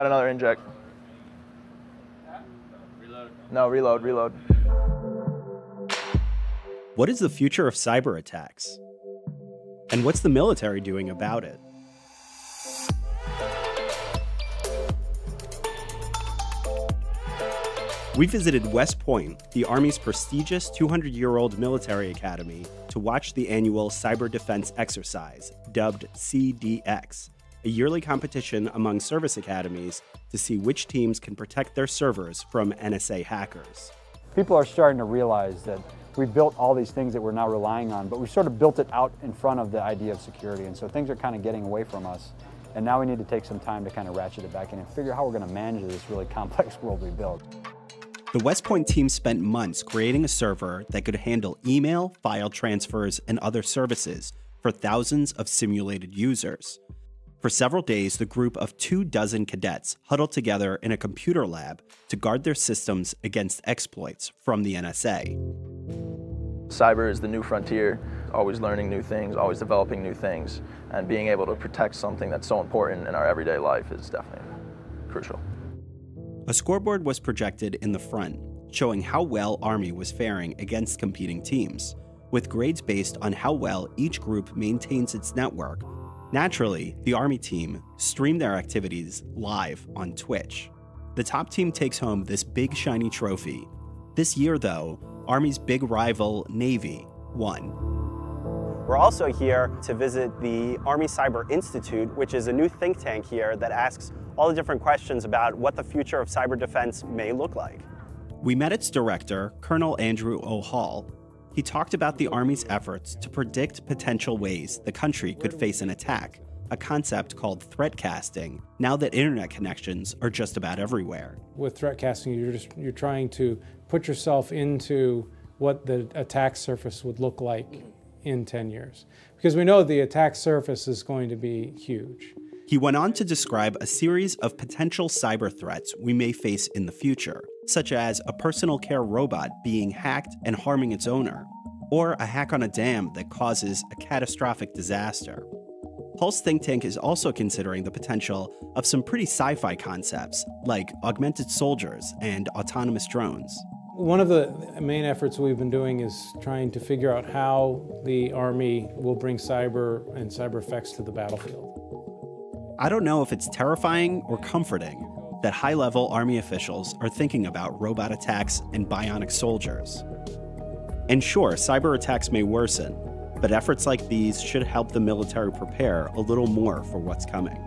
Another inject. No, reload, reload. What is the future of cyber attacks? And what's the military doing about it? We visited West Point, the Army's prestigious 200 year old military academy, to watch the annual Cyber Defense Exercise, dubbed CDX, a yearly competition among service academies to see which teams can protect their servers from NSA hackers. People are starting to realize that we built all these things that we're now relying on, but we sort of built it out in front of the idea of security, and so things are kind of getting away from us. And now we need to take some time to kind of ratchet it back in and figure out how we're going to manage this really complex world we built. The West Point team spent months creating a server that could handle email, file transfers, and other services for thousands of simulated users. For several days, the group of two dozen cadets huddled together in a computer lab to guard their systems against exploits from the NSA. Cyber is the new frontier, always learning new things, always developing new things, and being able to protect something that's so important in our everyday life is definitely crucial. A scoreboard was projected in the front, showing how well Army was faring against competing teams, with grades based on how well each group maintains its network. Naturally, the Army team streamed their activities live on Twitch. The top team takes home this big shiny trophy. This year, though, Army's big rival, Navy, won. We're also here to visit the Army Cyber Institute, which is a new think tank here that asks all the different questions about what the future of cyber defense may look like. We met its director, Colonel Andrew O. Hall. He talked about the Army's efforts to predict potential ways the country could face an attack, a concept called threat casting, now that internet connections are just about everywhere. With threat casting, you're, just, you're trying to put yourself into what the attack surface would look like in 10 years. Because we know the attack surface is going to be huge. He went on to describe a series of potential cyber threats we may face in the future, such as a personal care robot being hacked and harming its owner, or a hack on a dam that causes a catastrophic disaster. Pulse Think Tank is also considering the potential of some pretty sci fi concepts, like augmented soldiers and autonomous drones. One of the main efforts we've been doing is trying to figure out how the Army will bring cyber and cyber effects to the battlefield. I don't know if it's terrifying or comforting that high level Army officials are thinking about robot attacks and bionic soldiers. And sure, cyber attacks may worsen, but efforts like these should help the military prepare a little more for what's coming.